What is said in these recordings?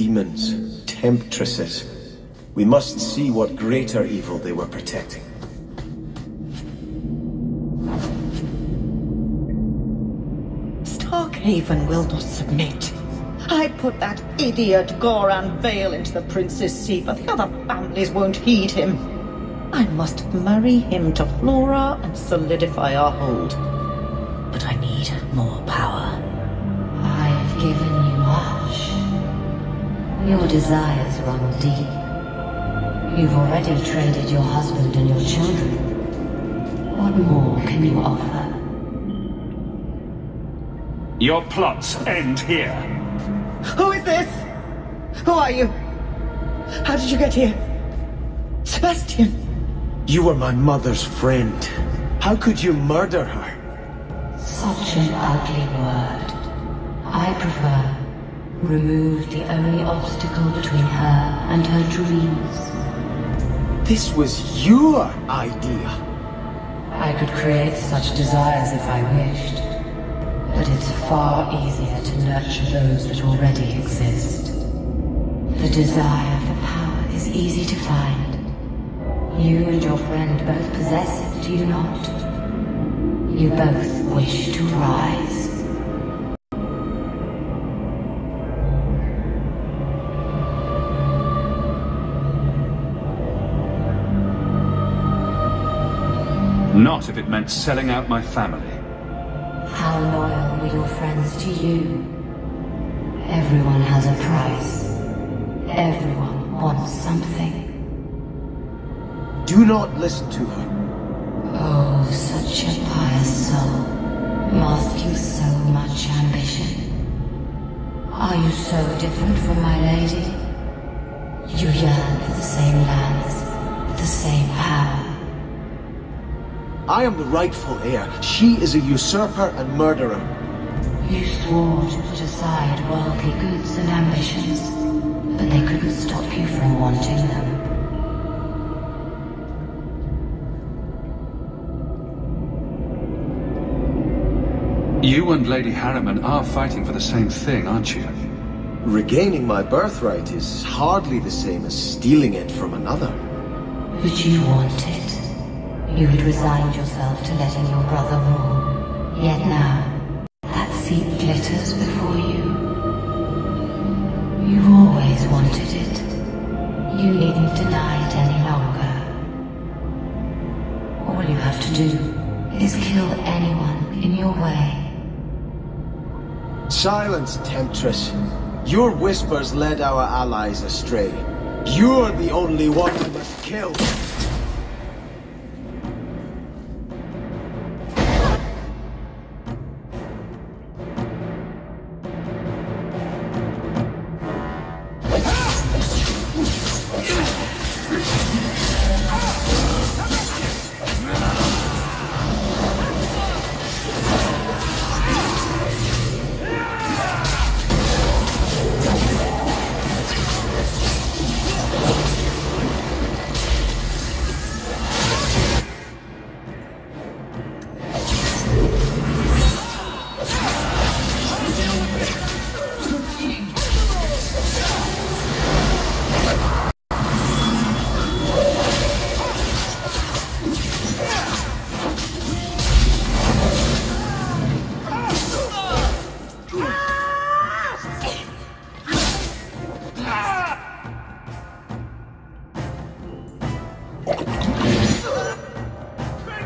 Demons, temptresses. We must see what greater evil they were protecting. Starkhaven will not submit. I put that idiot Goran Vael into the Prince's seat, but the other families won't heed him. I must marry him to Flora and solidify our hold. But I need more power. I've given you much. Your desires run deep. You've already traded your husband and your children. What more can you offer? Your plots end here. Who is this? Who are you? How did you get here? Sebastian! You were my mother's friend. How could you murder her? Such an ugly word. I prefer remove the only obstacle between her and her dreams. This was your idea. I could create such desires if I wished. But it's far easier to nurture those that already exist. The desire for power is easy to find. You and your friend both possess it, do you not? You both wish to rise. Not if it meant selling out my family. How loyal were your friends to you? Everyone has a price. Everyone wants something. Do not listen to her. Oh, such a pious soul, masking so much ambition. Are you so different from my lady? You yearn for the same lands, the same power. I am the rightful heir. She is a usurper and murderer. You swore to put aside worldly goods and ambitions, but they couldn't stop you from wanting them. You and Lady Harriman are fighting for the same thing, aren't you? Regaining my birthright is hardly the same as stealing it from another. But you want it. You had resigned yourself to letting your brother rule. Yet now, that seat glitters before you. You've always wanted it. You needn't deny it any longer. All you have to do is kill anyone in your way. Silence, Temptress. Your whispers led our allies astray. You're the only one we must kill.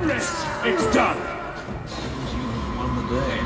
It's done. You have won the day.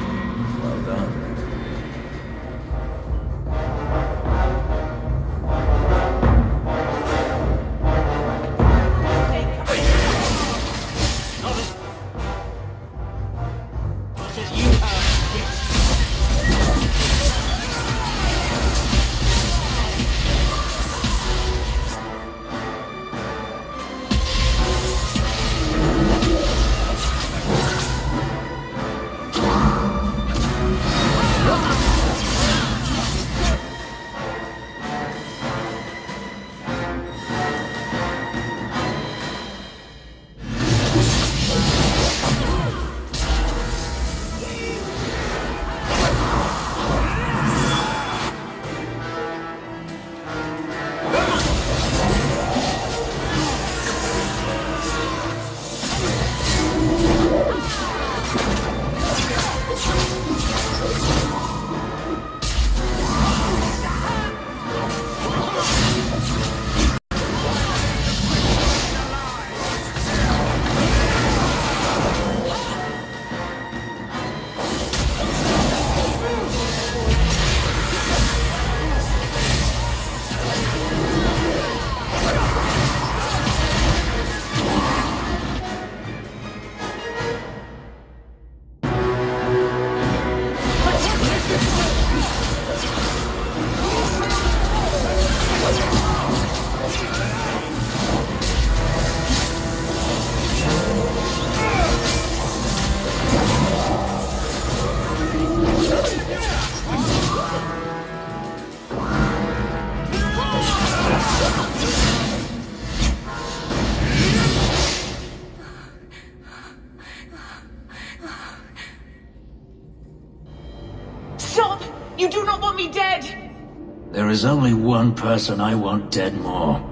There is only one person I want dead more.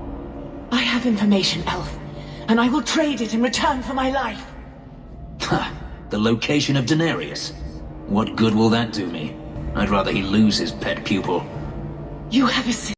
I have information, Elf, and I will trade it in return for my life. Ha! The location of Danarius. What good will that do me? I'd rather he lose his pet pupil. You have a